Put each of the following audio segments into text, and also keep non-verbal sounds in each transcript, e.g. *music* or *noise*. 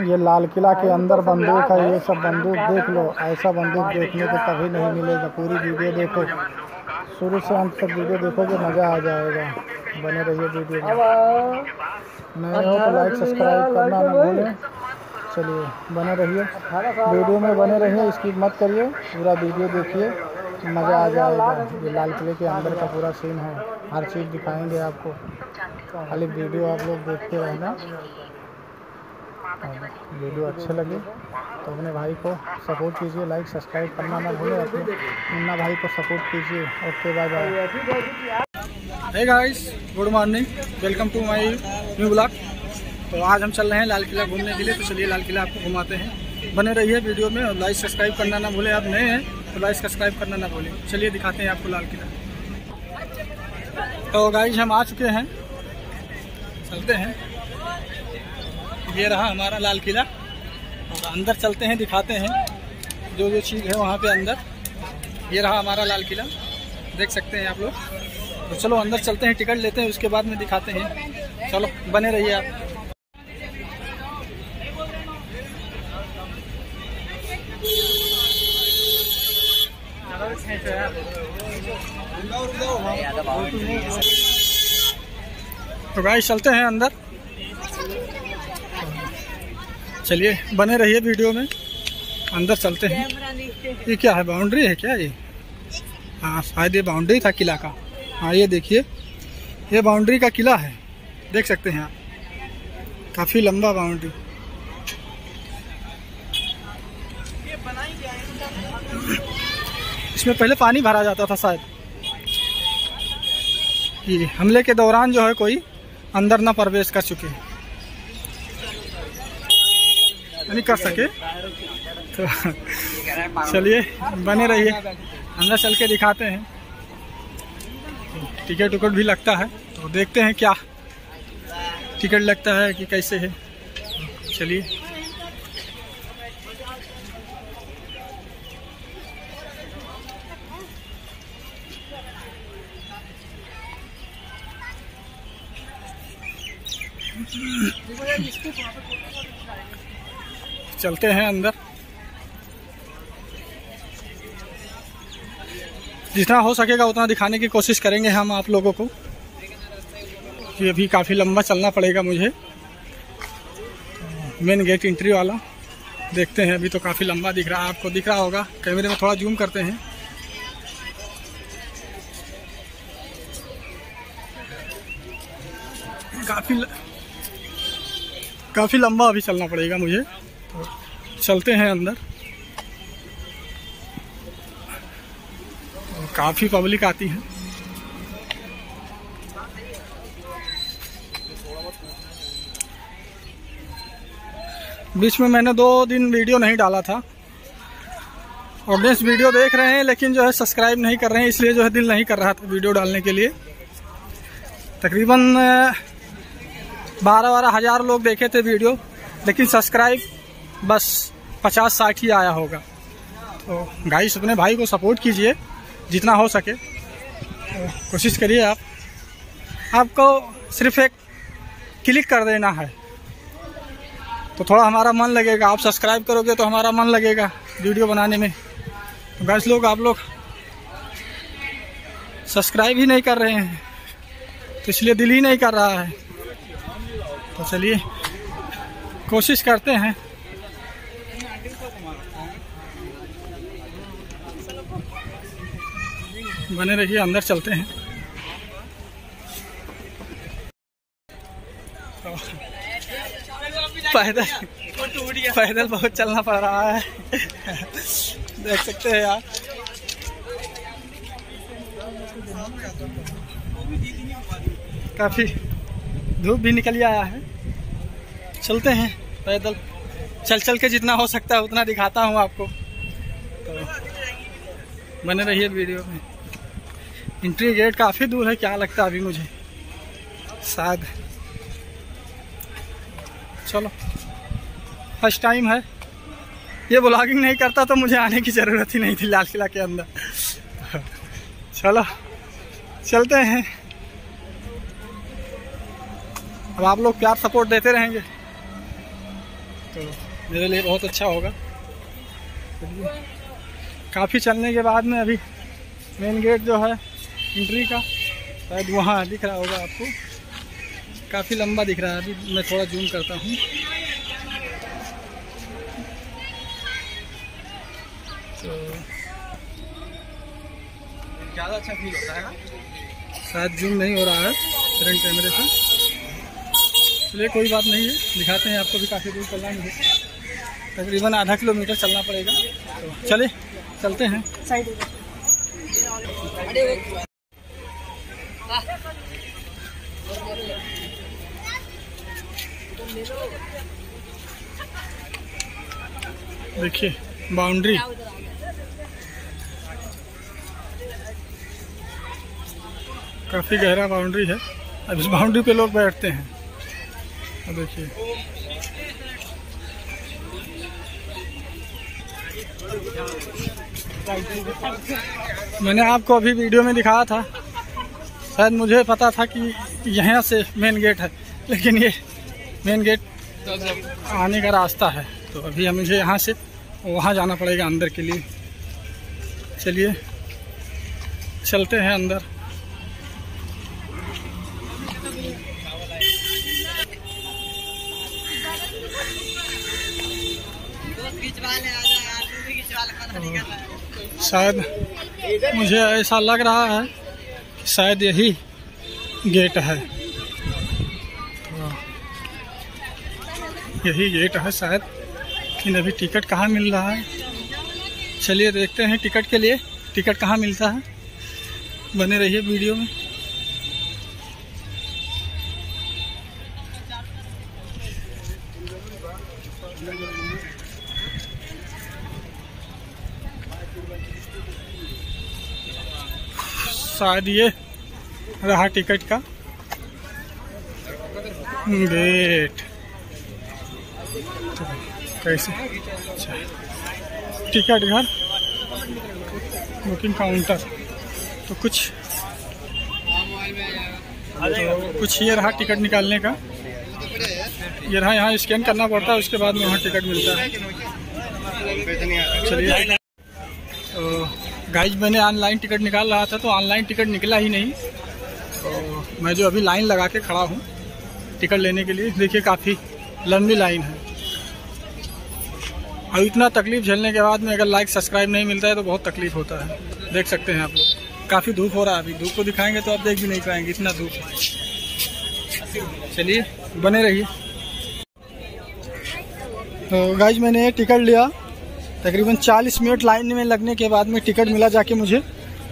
ये लाल किला के अंदर बंदूक है, ये सब बंदूक देख लो। ऐसा बंदूक देखने को कभी नहीं मिलेगा। पूरी वीडियो देखो। शुरू से अंत तक वीडियो देखोगे मज़ा आ जाएगा। बने रहिए वीडियो में। नए हो तो लाइक सब्सक्राइब करना ना भूलें। चलिए, बने रहिए। वीडियो में बने रहिए, इसकी मत करिए। पूरा वीडियो देखिए, मज़ा आ जाएगा। ये लाल किले के अंदर का पूरा सीन है। हर चीज़ दिखाएँगे आपको। खाली वीडियो आप लोग देखते रहना। वीडियो अच्छे लगे तो अपने भाई को सपोर्ट कीजिए लाइक सब्सक्राइब करना ना भूलें अपने। मुन्ना भाई को सपोर्ट कीजिए। Okay bye bye hey guys good morning welcome to my new blog तो आज हम चल रहे हैं लाल किला घूमने के लिए तो चलिए लाल किला आपको घुमाते हैं। बने रहिए वीडियो में और लाइक सब्सक्राइब करना ना भूलें। आप नए हैं तो लाइक सब्सक्राइब करना ना भूलें। चलिए दिखाते हैं आपको लाल किला तो गाइज़ हम आ चुके हैं। चलते हैं। ये रहा हमारा लाल किला। और अंदर चलते हैं, दिखाते हैं जो जो चीज़ है वहाँ पे अंदर। ये रहा हमारा लाल किला। देख सकते हैं आप लोग। तो चलो अंदर चलते हैं, टिकट लेते हैं, उसके बाद में दिखाते हैं। चलो, बने रहिए आप। तो गाइस चलते हैं अंदर। चलिए बने रहिए वीडियो में। अंदर चलते हैं। ये क्या है बाउंड्री है क्या ये? हाँ शायद ये बाउंड्री था किला का। हाँ ये देखिए। ये बाउंड्री का किला है। देख सकते हैं आप। काफ़ी लंबा बाउंड्री। इसमें पहले पानी भरा जाता था शायद। ये हमले के दौरान जो है कोई अंदर ना प्रवेश कर चुके। नहीं कर सके। तो चलिए, बने रहिए। अंदर चल के दिखाते हैं। टिकट उकट भी लगता है तो देखते हैं क्या टिकट लगता है कि कैसे है। चलिए। चलते हैं अंदर। जितना हो सकेगा उतना दिखाने की कोशिश करेंगे हम आप लोगों को। ये भी काफ़ी लंबा चलना पड़ेगा मुझे। मेन गेट एंट्री वाला। देखते हैं, अभी तो काफ़ी लंबा दिख रहा है आपको दिख रहा होगा। कैमरे में थोड़ा जूम करते हैं। काफ़ी ल... काफ़ी लंबा अभी चलना पड़ेगा मुझे। चलते हैं अंदर। काफ़ी पब्लिक आती है। बीच में मैंने दो दिन वीडियो नहीं डाला था। ऑडियंस वीडियो देख रहे हैं, लेकिन जो है सब्सक्राइब नहीं कर रहे हैं, इसलिए जो है दिल नहीं कर रहा था वीडियो डालने के लिए। तकरीबन, बारह बारह हज़ार लोग देखे थे वीडियो, लेकिन सब्सक्राइब बस पचास साठ ही आया होगा। तो गाइस अपने भाई को सपोर्ट कीजिए, जितना हो सके। तो कोशिश करिए आप। आपको सिर्फ़ एक क्लिक कर देना है। तो थोड़ा हमारा मन लगेगा। आप सब्सक्राइब करोगे तो हमारा मन लगेगा वीडियो बनाने में। तो गैस लोग, आप लोग सब्सक्राइब ही नहीं कर रहे हैं। तो इसलिए दिल ही नहीं कर रहा है। तो चलिए, कोशिश करते हैं। बने रहिए, अंदर चलते हैं। पैदल पैदल बहुत चलना पड़ रहा है। देख सकते हैं यार। काफ़ी धूप भी निकल आया है। चलते हैं, पैदल। चल चल के जितना हो सकता है उतना दिखाता हूँ आपको। तो बने रहिए वीडियो में। इंट्री गेट काफ़ी दूर है, क्या लगता है अभी मुझे? शायद। चलो। फ़र्स्ट टाइम है। ये ब्लॉगिंग नहीं करता तो मुझे आने की ज़रूरत ही नहीं थी लाल किला के अंदर। चलो। चलते हैं। अब आप लोग प्यार सपोर्ट देते रहेंगे। तो मेरे लिए बहुत अच्छा होगा। काफ़ी चलने के बाद में अभी मेन गेट जो है एंट्री का। शायद वहाँ दिख रहा होगा आपको। काफ़ी लंबा दिख रहा है अभी मैं थोड़ा जूम करता हूँ। तो ज़्यादा अच्छा फील होता है शायद जूम नहीं हो रहा है फ्रंट कैमरे से। चलिए कोई बात नहीं है दिखाते हैं आपको भी काफ़ी दूर चलना है। तकरीबन आधा किलोमीटर चलना पड़ेगा। तो चले चलते हैं। देखिए, बाउंड्री। काफ़ी गहरा बाउंड्री है। अब इस बाउंड्री पे लोग बैठते हैं। देखिए। मैंने आपको अभी वीडियो में दिखाया था। शायद मुझे पता था कि यहाँ से मेन गेट है, लेकिन ये मेन गेट आने का रास्ता है। तो अभी मुझे यहाँ से वहाँ जाना पड़ेगा अंदर के लिए। चलिए, चलते हैं अंदर। शायद मुझे ऐसा लग रहा है शायद यही गेट है। यही गेट है शायद लेकिन अभी टिकट कहाँ मिल रहा है। चलिए देखते हैं टिकट के लिए, टिकट कहाँ मिलता है। बने रहिए वीडियो में। शायद ये रहा टिकट का। गेट कैसे? अच्छा। टिकट घर। Booking counter. तो कुछ तो कुछ ये रहा टिकट निकालने का। ये रहा यहाँ स्कैन करना पड़ता है, उसके बाद में वहाँ टिकट मिलता है। चलिए। तो गाइज़ मैंने ऑनलाइन टिकट निकाल रहा था तो ऑनलाइन टिकट निकला ही नहीं। तो मैं जो अभी लाइन लगा के खड़ा हूँ टिकट लेने के लिए, देखिए काफ़ी लंबी लाइन है। और इतना तकलीफ़ झेलने के बाद में अगर लाइक सब्सक्राइब नहीं मिलता है तो बहुत तकलीफ़ होता है। देख सकते हैं आप लोग। काफ़ी धूप हो रहा है अभी। धूप को दिखाएँगे तो आप देख भी नहीं पाएँगे, इतना धूप है। चलिए, बने रहिए। तो गाइज़ मैंने टिकट लिया। तकरीबन 40 मिनट लाइन में लगने के बाद में टिकट मिला जाके मुझे।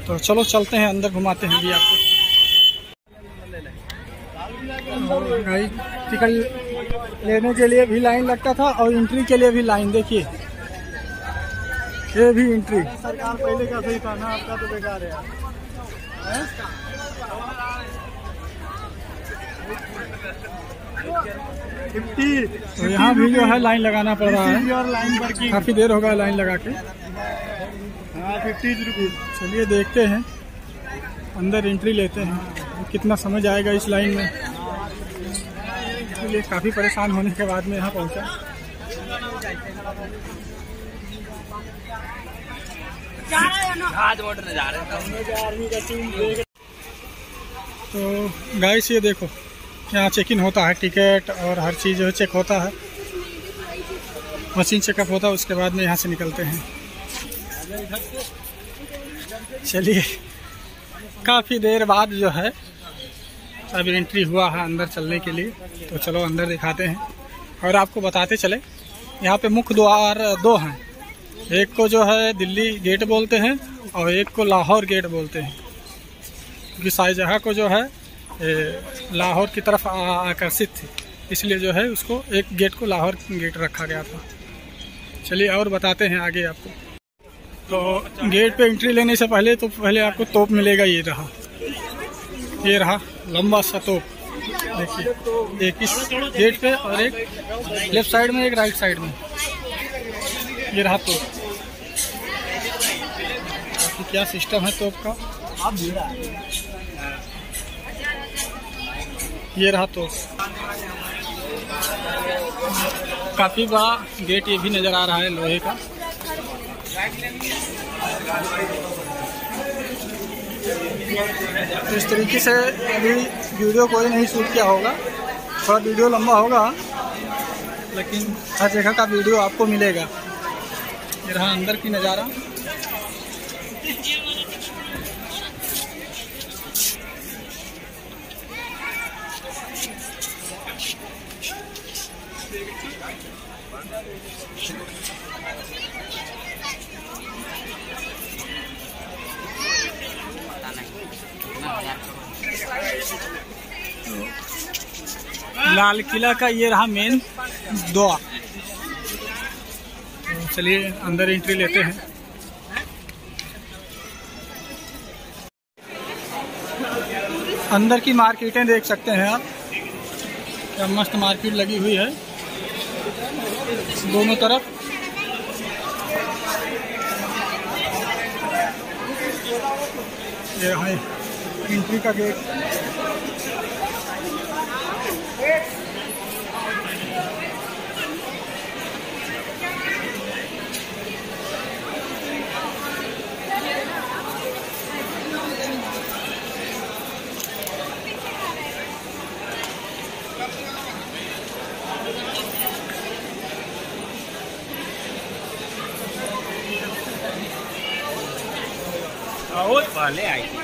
तो चलो चलते हैं, अंदर घुमाते हैं। भी आपको गाइज़ टिकट लेने के लिए भी लाइन लगता था और एंट्री के लिए भी लाइन, देखिए। ये भी एंट्री सरकार पहले का सही था, ना आपका तो बेकार है? फिफ्टी तो यहाँ भी जो है लाइन लगाना पड़ रहा है। और लाइन पर की काफ़ी देर होगा लाइन लगा के। हाँ फिफ्टी रुपीज़ चलिए देखते हैं। अंदर एंट्री लेते हैं। कितना समझ आएगा इस लाइन में। इसलिए काफ़ी परेशान होने के बाद में यहाँ पहुँचा। तो गाइस ये देखो। यहाँ चेक इन होता है टिकट और हर चीज़ जो है चेक होता है। मशीन चेकअप होता है, उसके बाद में यहाँ से निकलते हैं। चलिए, काफ़ी देर बाद जो है अभी एंट्री हुआ है अंदर चलने के लिए तो चलो अंदर दिखाते हैं। और आपको बताते चले, यहाँ पे मुख्य द्वार दो हैं। एक को जो है दिल्ली गेट बोलते हैं, और एक को लाहौर गेट बोलते हैं। क्योंकि शाहजहाँ को जो है लाहौर की तरफ़ आकर्षित थी। इसलिए जो है उसको एक गेट को लाहौर गेट रखा गया था। चलिए और बताते हैं आगे आपको। तो गेट पे एंट्री लेने से पहले तो पहले आपको तोप मिलेगा, ये रहा। ये रहा लंबा सा तोप। देखिए, एक इस गेट पे और एक लेफ़्ट साइड में, एक राइट साइड में। ये रहा तोप। क्या सिस्टम है तोप का? ये रहा तो। काफ़ी बड़ा गेट ये भी नज़र आ रहा है लोहे का। तो इस तरीके से अभी वीडियो कोई नहीं शूट किया होगा। थोड़ा वीडियो लंबा होगा, लेकिन हर जगह का वीडियो आपको मिलेगा। ये रहा अंदर की नज़ारा। लाल किला का ये रहा मेन द्वार। चलिए, अंदर एंट्री लेते हैं। अंदर की मार्केटें देख सकते हैं आप। क्या मस्त मार्केट लगी हुई है। दोनों तरफ़। ये एंट्री का गेट बहुत पहले आई थी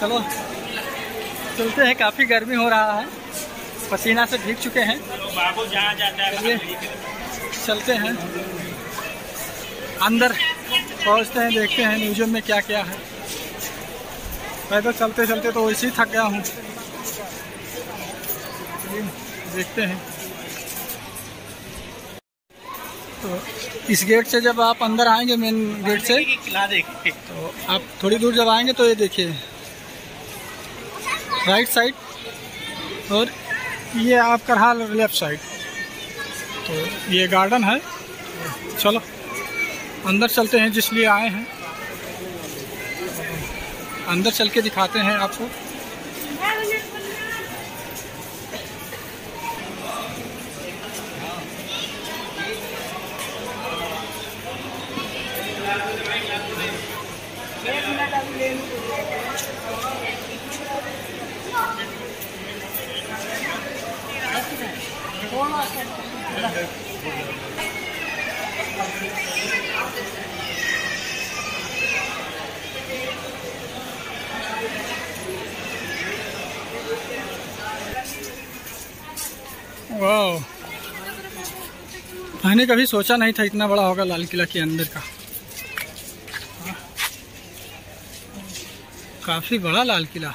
चलो चलते हैं काफ़ी गर्मी हो रहा है। पसीना से भीग चुके हैं। बाबू जहाँ जाता है चलते हैं। अंदर पहुँचते हैं देखते हैं म्यूज़ियम में क्या क्या है। पैदल चलते चलते तो वैसे ही थक गया हूँ। देखते हैं। तो इस गेट से जब आप अंदर आएँगे मेन गेट से तो आप थोड़ी दूर जब आएँगे तो ये देखिए। राइट साइड और ये आपका रहा लेफ़्ट साइड तो ये गार्डन है। चलो अंदर चलते हैं जिसलिए आए हैं। अंदर चल के दिखाते हैं आपको। वाह मैंने कभी सोचा नहीं था इतना बड़ा होगा लाल किला के अंदर का। काफ़ी बड़ा लाल किला।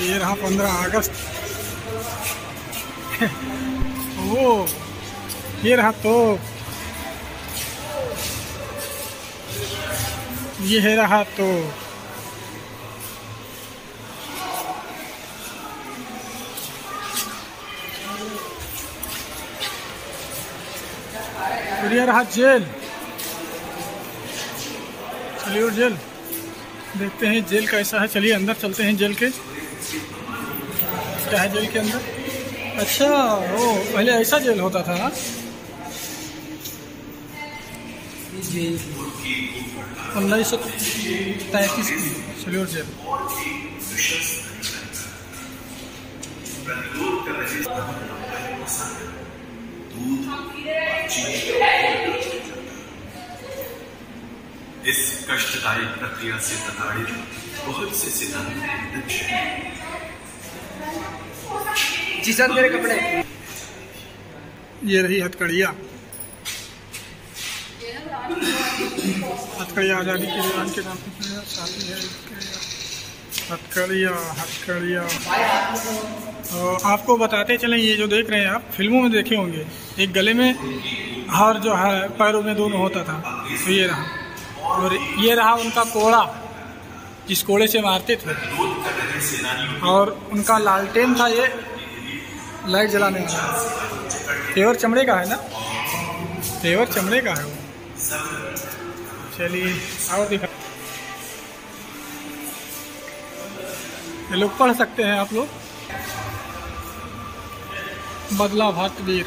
ये रहा पंद्रह अगस्त। *laughs* ओ ये रहा तो ये है रहा तो ये रहा जेल। चलिए और जेल। देखते हैं जेल कैसा है। चलिए अंदर चलते हैं जेल के। क्या है जेल के अंदर? अच्छा ओ, पहले ऐसा जेल होता था हाँ? उन्नीस सौ तैंतीस की सल्यूर जेल। इस कष्टदायक प्रक्रिया से प्रताड़ित बहुत से सिद्धांत जी सर मेरे कपड़े। ये रही हथकड़िया। हथकड़िया आज़ादी के दौरान के नाम पे शादी है हथकड़िया हथकड़िया आपको बताते चलें, ये जो देख रहे हैं आप, फ़िल्मों में देखे होंगे, एक गले में हार जो है, पैरों में दोनों होता था तो ये रहा। और ये रहा उनका कोड़ा, जिस कोड़े से मारते थे। और उनका लालटेन था ये, लाइट जलाने वाला। तेवर चमड़े का है ना? तेवर चमड़े का है वो। चलिए और दिखा। ये लोग पढ़ सकते हैं आप लोग। बदला भात वीर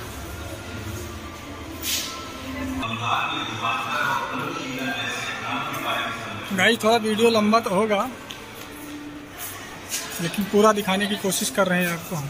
गाइस थोड़ा वीडियो लंबा तो होगा, लेकिन पूरा दिखाने की कोशिश कर रहे हैं आपको हम।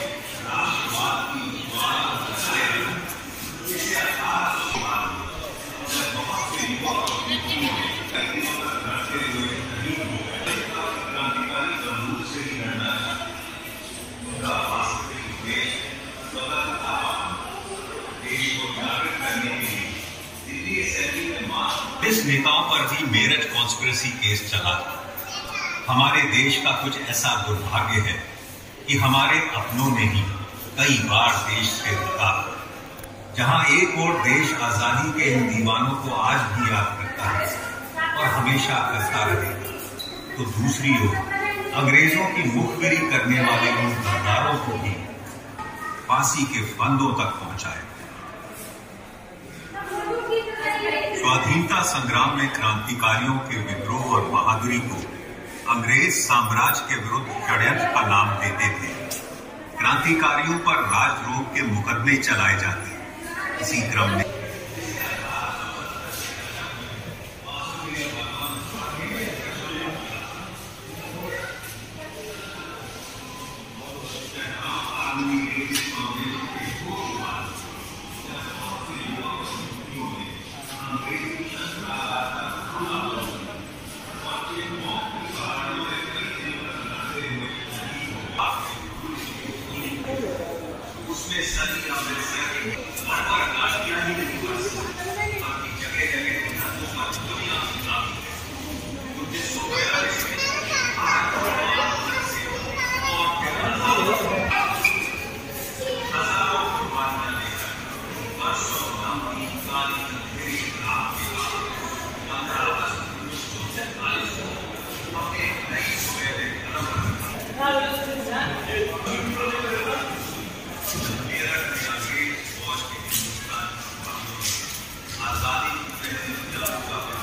नेताओं पर भी मेरठ कॉन्स्पिरसी केस चला। हमारे देश का कुछ ऐसा दुर्भाग्य है कि हमारे अपनों ने ही कई बार देश से रुका जहाँ एक और देश आज़ादी के इन दीवानों को आज भी याद करता है और हमेशा करता रहेगा तो दूसरी ओर अंग्रेज़ों की मुखबिरी करने वाले उन गद्दारों को भी फांसी के फंदों तक पहुँचाए स्वाधीनता संग्राम में क्रांतिकारियों के विद्रोह और बहादुरी को अंग्रेज़ साम्राज्य के विरुद्ध षड्यंत्र का नाम देते थे। क्रांतिकारियों पर राजद्रोह के मुकदमे चलाए जाते इसी क्रम में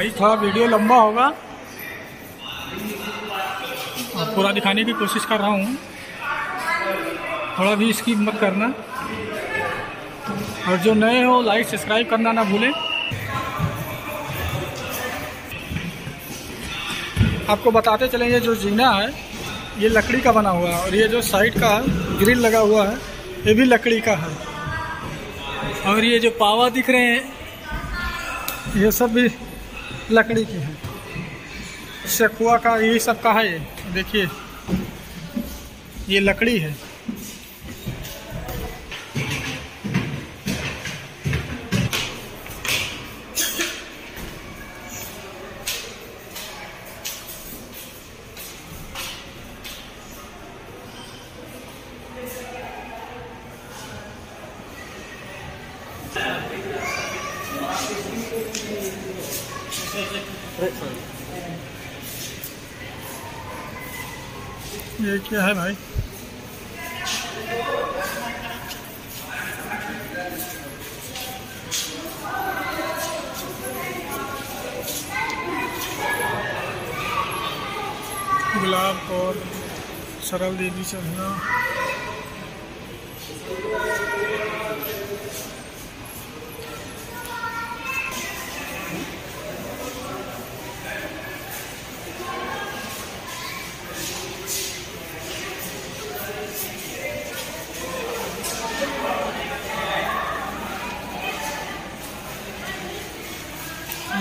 गाइस थोड़ा वीडियो लंबा होगा। पूरा दिखाने की कोशिश कर रहा हूँ। थोड़ा भी इसकी मत करना। और जो नए हो लाइक सब्सक्राइब करना ना भूलें। आपको बताते चलें, ये जो जीना है, ये लकड़ी का बना हुआ है। और ये जो साइड का ग्रिल लगा हुआ है, ये भी लकड़ी का है। और ये जो पावा दिख रहे हैं, ये सब भी लकड़ी की है। सेकुआ का यही सब का है। देखिए ये लकड़ी है।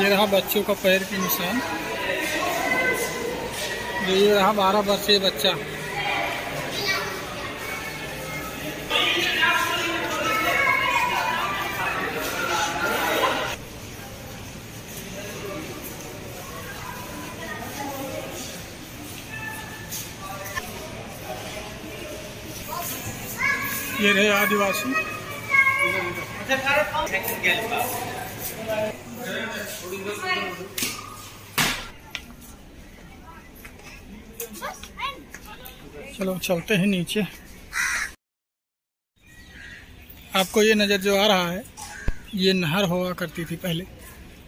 रहा बच्चों का पैर के निशान। ये रहा बारह वर्षीय बच्चा। ये रहे आदिवासी। चलो, चलते हैं नीचे। आपको ये नज़र जो आ रहा है, ये नहर हुआ करती थी पहले।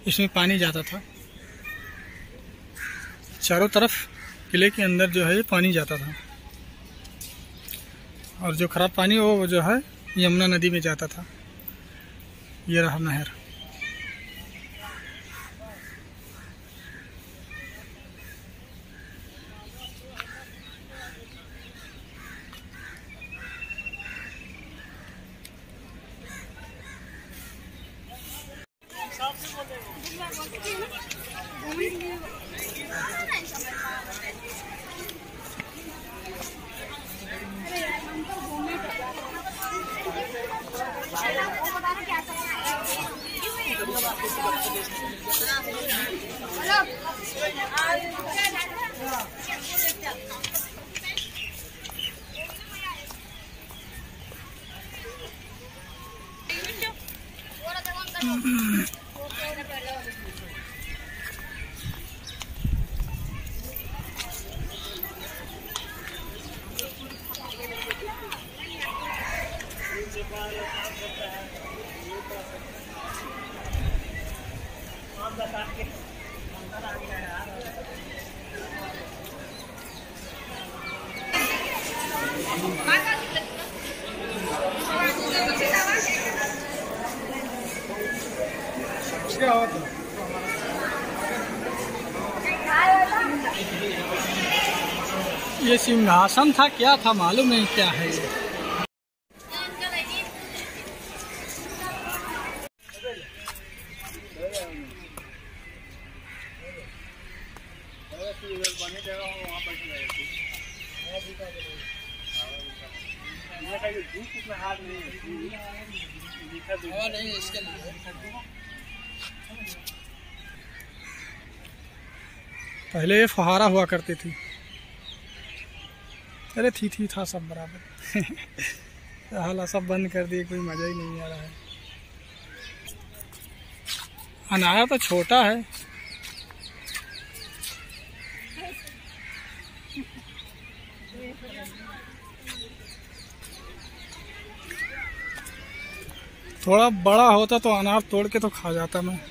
इसमें पानी जाता था। चारों तरफ़ किले के अंदर जो है, ये पानी जाता था। और जो खराब पानी वो जो है, यमुना नदी में जाता था। ये रहा नहर। ये सिंहासन था क्या था? मालूम नहीं क्या है ये। पहले फुहारा हुआ करती थी। अरे थी थी, था सब बराबर। *laughs* हाला सब बंद कर दिए, कोई मज़ा ही नहीं आ रहा है। अनाया तो छोटा है। थोड़ा बड़ा होता तो अनार तोड़ के तो खा जाता मैं।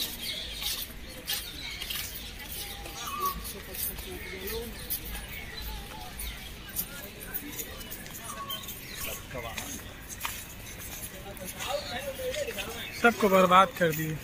सबको बर्बाद कर दिए।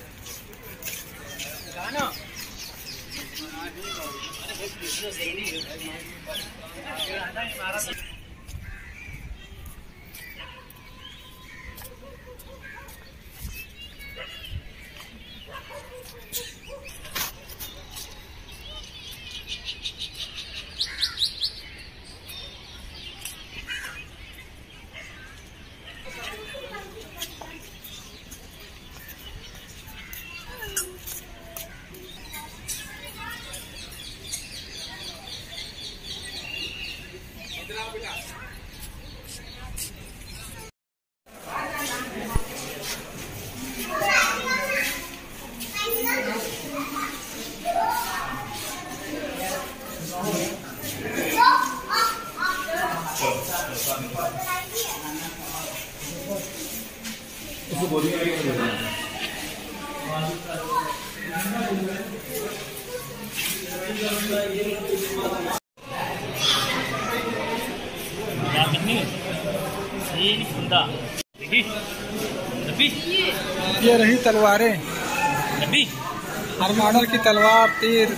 lá, olhar. तलवारें। हर मॉडल की तलवार तीर।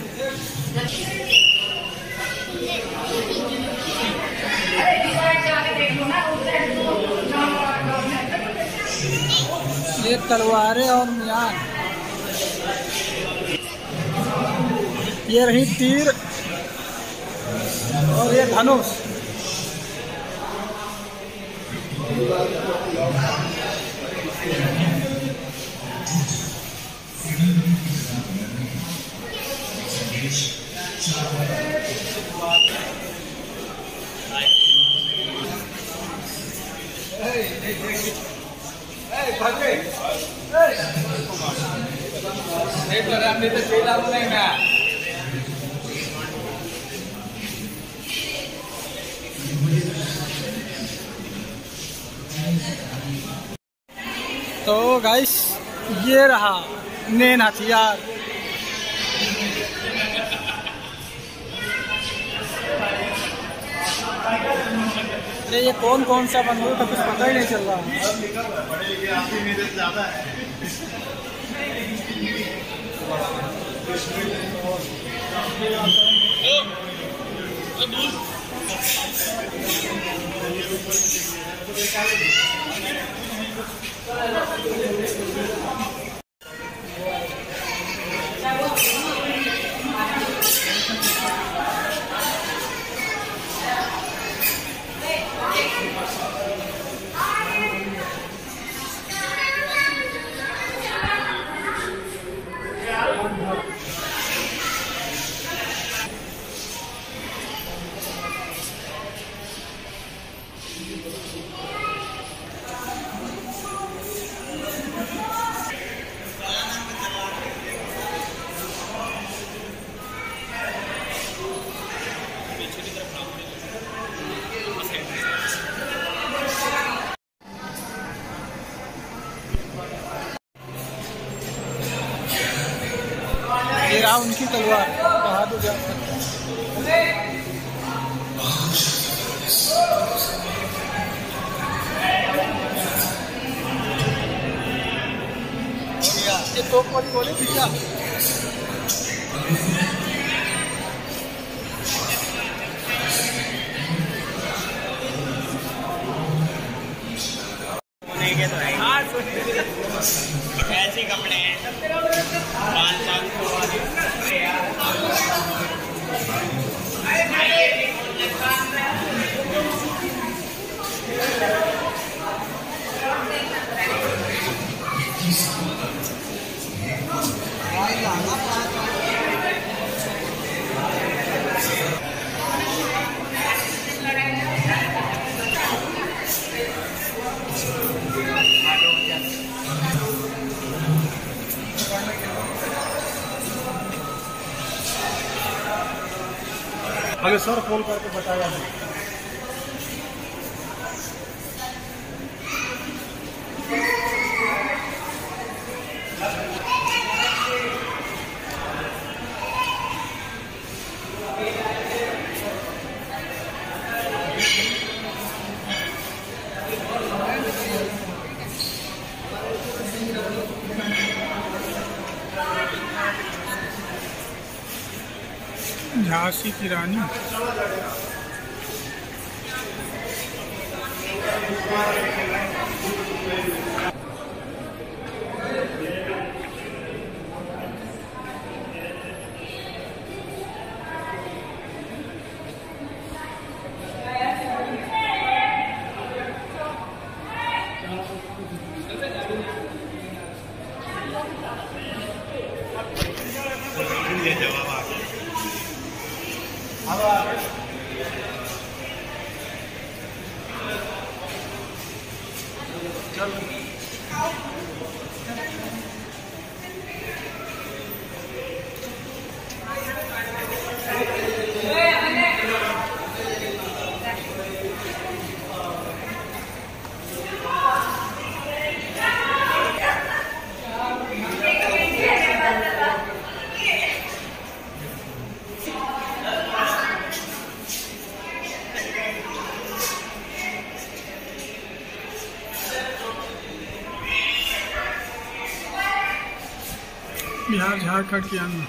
ये तलवारें और मियान ये रही तीर और ये धनुष। तो गाइस ये रहा मेन हथियार। अरे ये कौन कौन सा बंदूक है? कुछ पता ही नहीं चल रहा। सर फ़ोन करके बताया है। झांसी की रानी। बिहार झारखंड के अन्य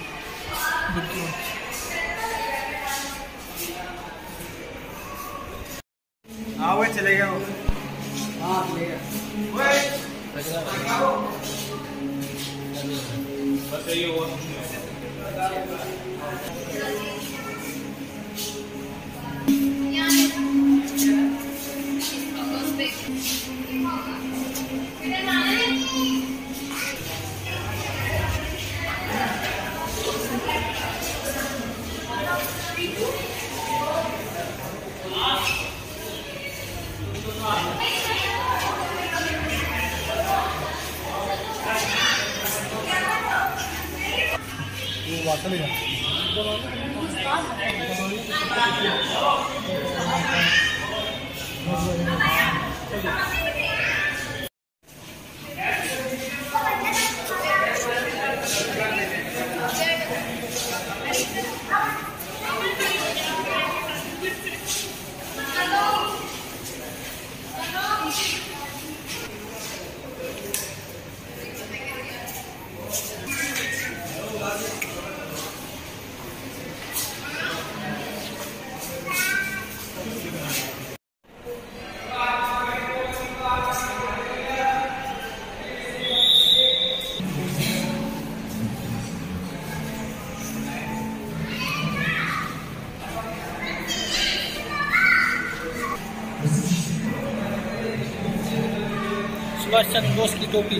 सुभाष चंद्र बोस की टोपी।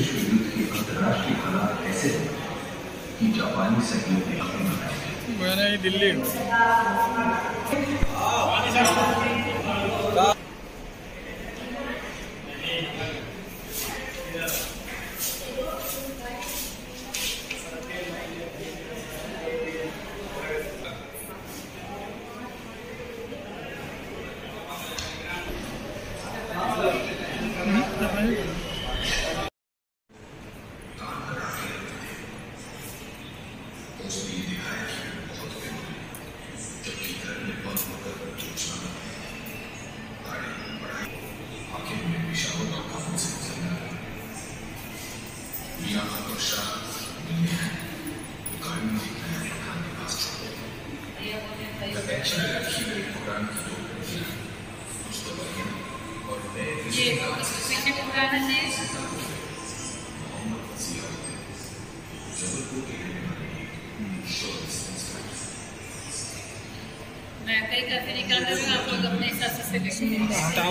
विश्व युद्ध के अंतर्राष्ट्रीय हालात ऐसे हैं कि जापानी सैनिक ने अपने मैंने ये दिल्ली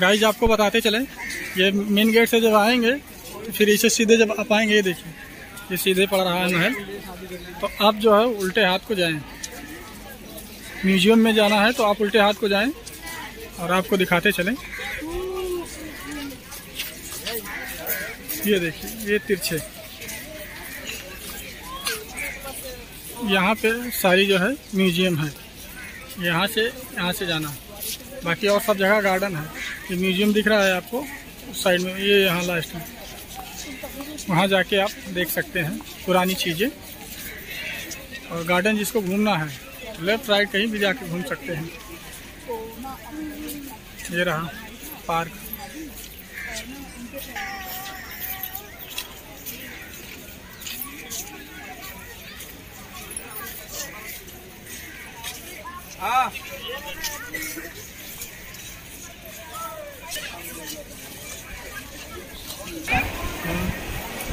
गाइज़ आपको बताते चले। ये मेन गेट से जब आएँगे तो फिर इसे सीधे जब आप आएँगे, ये देखिए। ये सीधे पड़ रहा है। महल तो आप जो है, उल्टे हाथ को जाएँ। म्यूज़ियम में जाना है तो आप उल्टे हाथ को जाएँ और आपको दिखाते चलें। ये देखिए, ये तिरछे। यहाँ पे सारी जो है म्यूज़ियम है। यहाँ से यहाँ से जाना। बाकी और सब जगह गार्डन है। ये म्यूज़ियम दिख रहा है आपको, उस साइड में, ये यहाँ लास्ट में वहाँ जाके आप देख सकते हैं पुरानी चीज़ें। और गार्डन जिसको घूमना है लेफ़्ट राइट कहीं भी जाके घूम सकते हैं। ये रहा पार्क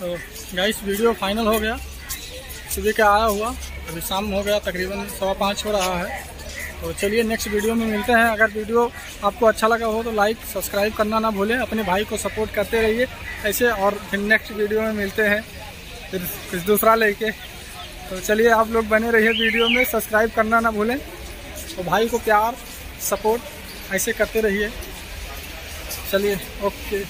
तो गाइस वीडियो फाइनल हो गया। सुबह का आया हुआ, अभी शाम हो गया, तकरीबन सवा पाँच हो रहा है। तो चलिए नेक्स्ट वीडियो में मिलते हैं। अगर वीडियो आपको अच्छा लगा हो तो लाइक सब्सक्राइब करना ना भूलें। अपने भाई को सपोर्ट करते रहिए। ऐसे और फिर नेक्स्ट वीडियो में मिलते हैं। फिर कुछ दूसरा लेके। तो चलिए आप लोग बने रहिए वीडियो में। सब्सक्राइब करना ना भूलें। और भाई को प्यार सपोर्ट ऐसे करते रहिए। चलिए ओके